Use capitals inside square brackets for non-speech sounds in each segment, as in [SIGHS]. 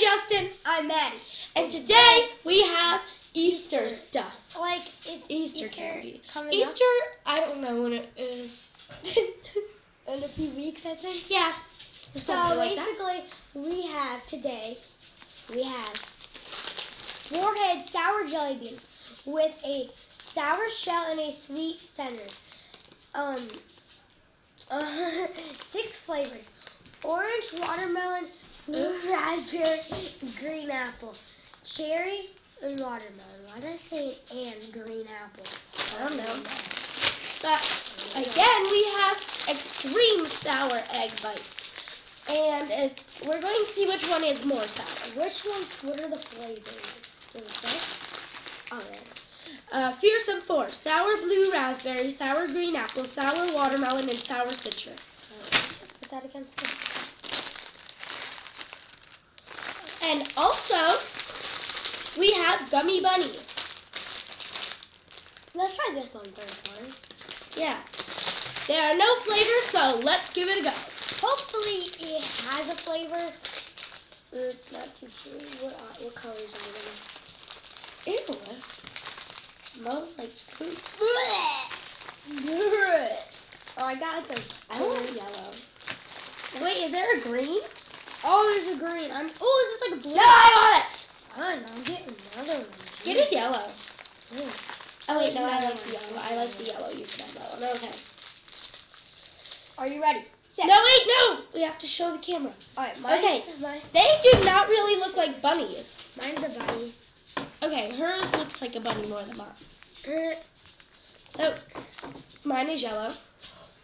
Justin. I'm Maddie. And today we have Easter stuff. Like it's Easter, candy. coming Easter, I don't know when it is. [LAUGHS] in a few weeks, I think. Yeah. So like that. basically, we have today, we have Warhead sour jelly beans with a sour shell and a sweet center. Um, uh, [LAUGHS] six flavors: orange, watermelon, raspberry, green apple, cherry, and watermelon. Why did I say and green apple? I don't know. But again, we have extreme sour egg bites. And it's, we're going to see which one is more sour. Which ones? What are the flavors? Does it say? Oh, yeah. Uh, Fearsome 4, sour blue raspberry, sour green apple, sour watermelon, and sour citrus. So let's just put that against the. And also, we have gummy bunnies. Let's try this one first, one. Yeah. There are no flavors, so let's give it a go. Hopefully it has a flavor. Or it's not too chewy. What uh, what colors are they? Ew. Smells like poop. Oh, I got the. I want yellow. Wait, is there a green? Oh, there's a green. I'm. Oh, is this like a blue? No, I want it. I'm getting another one. Get a yellow. Mm. Oh wait, no, I like the yellow. I like the yellow. You can have that one. Okay. Are you ready? Set. No, wait, no. We have to show the camera. All right. Mine's, Okay. My, They do not really look like bunnies. mine's a bunny. Okay, hers looks like a bunny more than mine. Uh, So, mine is yellow.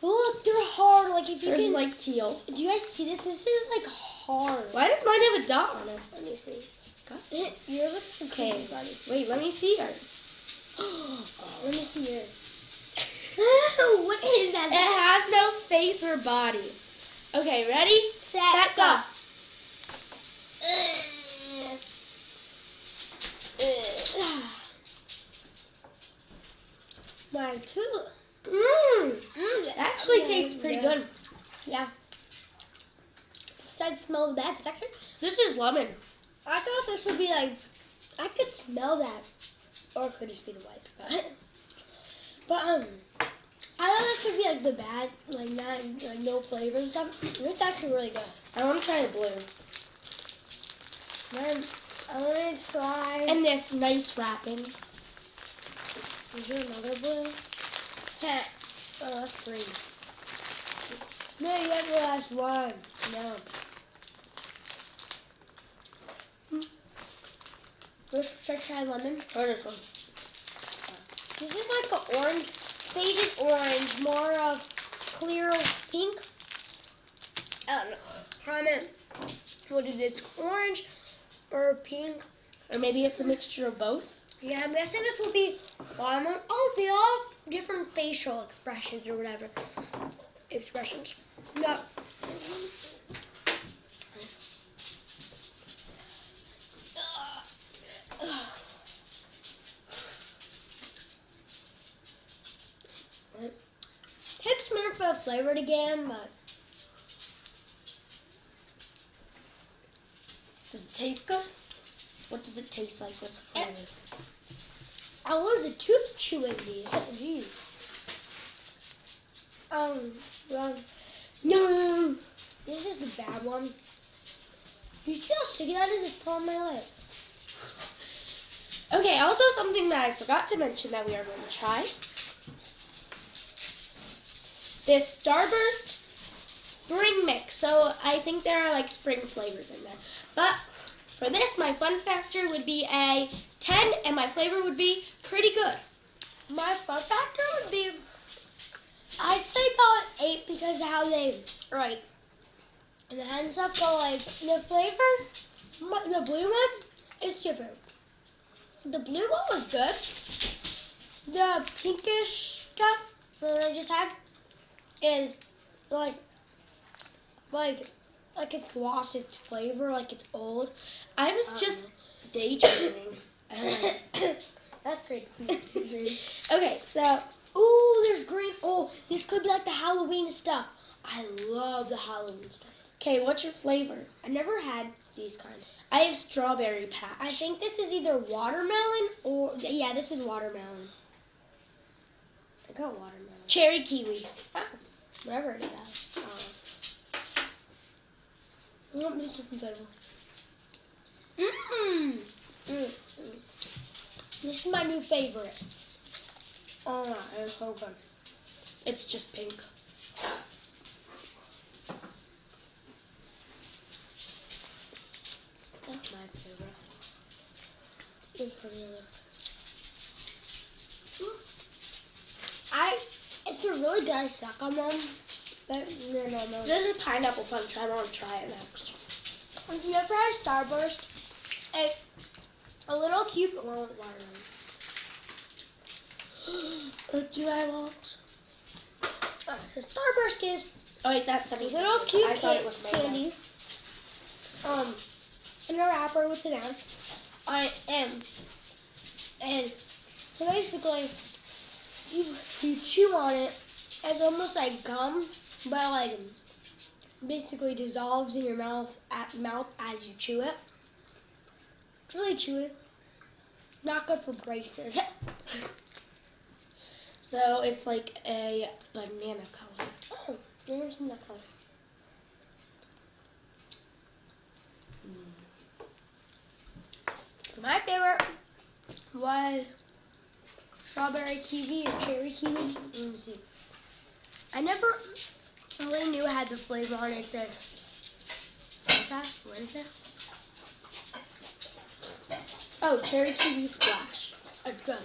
Look, they're hard. Like if you Hers can. like teal. do you guys see this? This is like hard. Why does mine have a dot on it? Let me see. Disgusting. You're looking Okay, buddy. wait, let me see yours. [GASPS] oh, Let me see yours. [LAUGHS] what is that? It has no face or body. Okay, ready? Set, Set, go. [SIGHS] [SIGHS] My too. Mmm. Mm, It actually tastes pretty good. Yeah. Besides smell of that, actually. This is lemon. I thought this would be like. I could smell that, or it could just be the white. But, [LAUGHS] but um, I thought this would be like the bad, like not like no flavor and stuff. It's actually really good. I want to try the blue. Man, I want to try. And this nice wrapping. Is there another blue? Oh, that's green. No, you have the last one. No. Should I try lemon? Or this one. This is like an orange, faded orange, more of clear pink. I don't know. Comment what it is, orange or pink. Or maybe it's a mixture of both. Yeah, I'm guessing this will be lemon. Oh, they all have different facial expressions or whatever. Expressions. Yeah. Takes a minute for the flavor but Does it taste good? What does it taste like? What's the flavor? I was a tooth chewing these. Oh, geez. Um, well, no, this is the bad one. You see how sticky that is? It's on my lip. Okay, also something that I forgot to mention that we are going to try. This Starburst Spring Mix. So I think there are like spring flavors in there. But for this, my fun factor would be a 10 and my flavor would be pretty good. My fun factor would be, I'd say about eight because of how they like and and stuff. But like the flavor, the blue one is different. The blue one was good. The pinkish stuff that I just had is like like like it's lost its flavor, like it's old. I was um, just daydreaming. [COUGHS] That's pretty. [LAUGHS] okay, so Ooh, there's green. Oh, this could be like the Halloween stuff. I love the Halloween stuff. Okay, what's your flavor? I've never had these kinds. I have strawberry patch. I think this is either watermelon or yeah, this is watermelon. I got watermelon. cherry kiwi. Oh, whatever it is. Oh. Mm, this is flavor. Mmm. Mm. This is my new favorite. Oh, it's so good. It's just pink. That's my favorite. It's pretty good. Hmm. I, if they're really good, I suck on them. But no, no, no. This is pineapple punch. I want to try it next. Have you ever had Starburst? A, a little cube one with watermelon. [GASPS] Do I want? Oh, so Starburst is Oh wait, that's a sunny. little cute I thought it was candy. Um, in a wrapper with an ice. I am. And so basically, you you chew on it. It's almost like gum, but like basically dissolves in your mouth at mouth as you chew it. It's really chewy. Not good for braces. [LAUGHS] So it's like a banana color. oh, seen that color. My favorite was strawberry kiwi or cherry kiwi. Let me see. I never really knew it had the flavor on it. It says, what's that? What is it? Oh, cherry kiwi splash. It's good.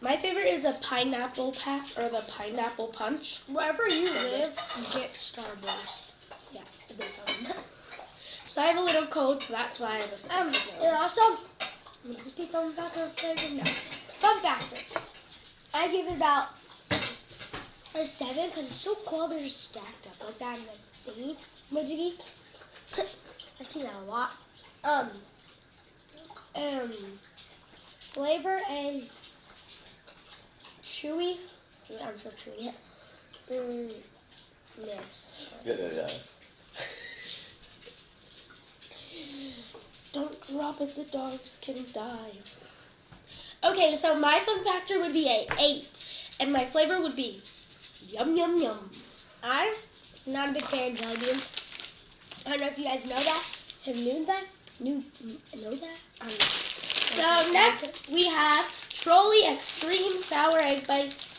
My favorite is a pineapple pack or the pineapple punch. Wherever you live, get Starburst. Yeah, it is on. [LAUGHS] So I have a little cold, so that's why I have a stuffy Um, and also, Christy fun factor flavor? No. Fun factor. I give it about a seven because it's so cool. They're just stacked up like that in the thingy, majiggy. [LAUGHS] I see that a lot. Um, um, flavor and chewy. Yeah, I'm so chewy. Mm, yes. Yeah, yeah, yeah. Don't drop it, the dogs can die. Okay, so my fun factor would be a eight, and my flavor would be yum yum yum. I'm not a big fan of jelly beans. I don't know if you guys know that. Have knew that? Knew know that? Um, So next we have Trolli Extreme Sour Egg Bites.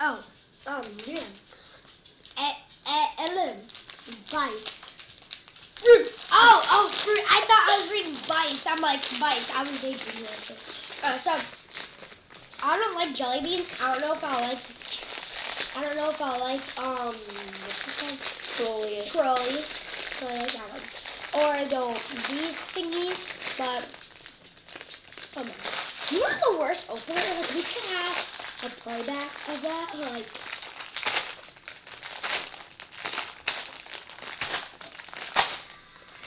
oh, um, yeah. E- e- Ellen, bites. Oh, oh, fruit. I thought I was reading bites. I'm like bites. I was thinking that. Uh, so I don't like jelly beans. I don't know if I like. I don't know if I like um what's it called? Trolli. trolleys. So I like that one. Or the these thingies, but oh. You know the worst opener? Like we could have a playback of that. Like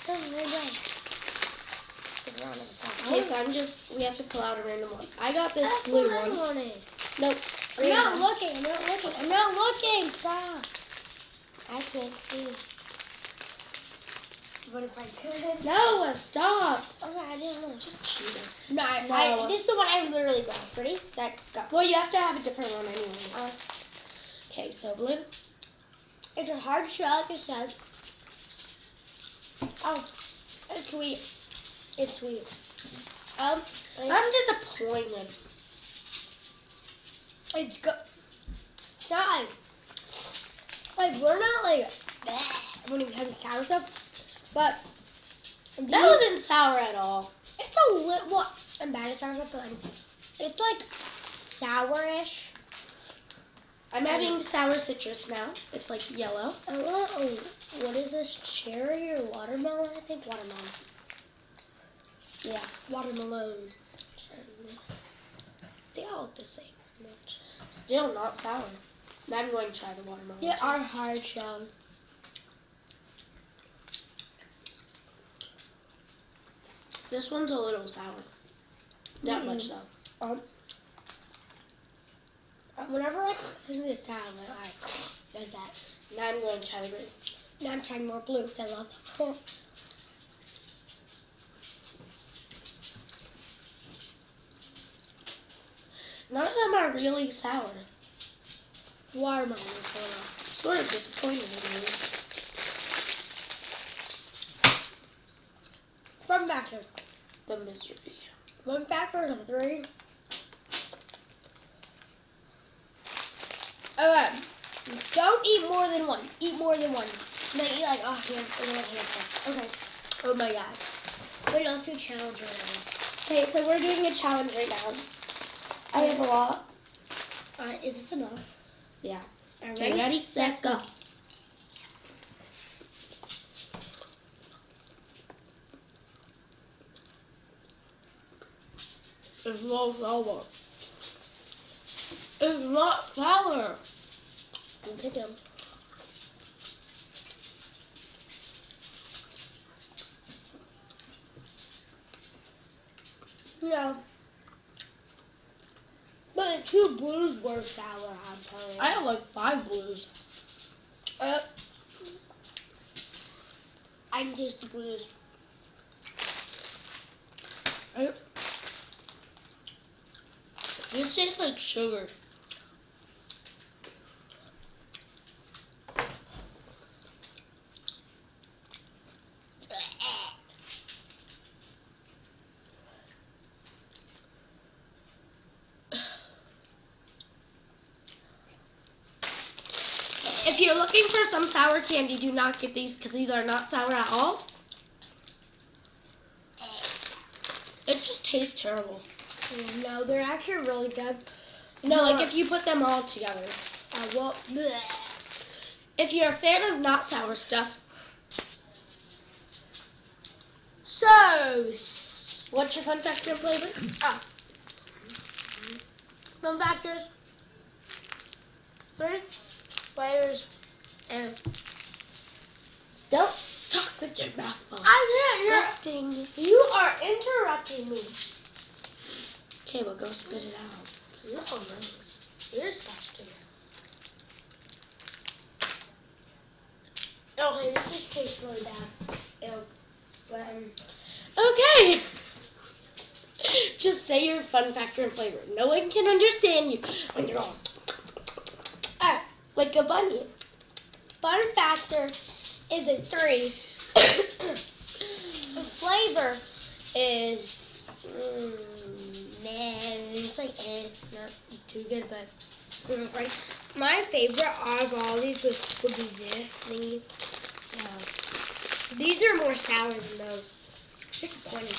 oh. Okay, so I'm just we have to pull out a random one. I got this That's blue one. Nope. I'm not one. looking. I'm not looking. I'm not looking. Stop. I can't see. What if I could? No, stop. Okay, I didn't. Just a cheater. No, No. I, this is the one I literally got. Ready, set, go. Well, you have to have a different one anyway. Uh, Okay, so blue. it's a hard shell, like I said. Oh, it's sweet. It's sweet. Um, I'm disappointed. it's good. It's not like, like we're not like bleh when it comes to sour stuff, but That wasn't sour at all. It's a little. Well, I'm bad at sour stuff, but like, it's like sourish. I'm mm. having sour citrus now. It's like yellow. I want. Oh, what is this? Cherry or watermelon? I think watermelon. Yeah. Watermelon. They all look the same. Much. Still not sour. Now I'm going to try the watermelon. They too. are hard shell. This one's a little sour. That Mm. much so. Um. uh, Whenever like something that's sour, like, I does that. Now I'm going to try the green. Now I'm trying more blue because I love them. None of them are really sour. Watermelon soda. Sort of disappointing in these. Fun factor. The misery. Fun factor a three. Alright. Don't eat more than one. Eat more than one. Then eat like, oh, a handful. Okay. Oh my god. Wait, let's do a challenge right now. Okay, so we're doing a challenge right now. I have a lot. Alright, is this enough? Yeah. Alright, Okay, ready, set, go. It's not flour. It's not flour. Okay, them. No. But the two blues were sour, I'm telling you. I have like five blues. Uh, I'm just the blues. This tastes like sugar. If you're looking for some sour candy, do not get these because these are not sour at all. It just tastes terrible. No, they're actually really good. No, like if you put them all together. Uh, well, bleh. If you're a fan of not sour stuff, so what's your fun factor and flavor? fun factors, three flavors, and Don't talk with your mouth full. I can't disgusting. you are interrupting me. Okay, well go spit it out. Is this so gross? You're disgusting. Okay, this just tastes really bad. Ew. But, um, Okay. [LAUGHS] Just say your fun factor and flavor. No one can understand you when you're all alright, like a bunny. fun factor is a three. [COUGHS] the flavor is, mm, man, it's like eh, not too good, but right. My favorite out of all these would, would be this thingy. Yeah. These are more sour than those. Disappointing.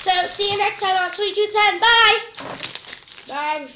So see you next time on Sweet Tooth 10. Bye. Bye.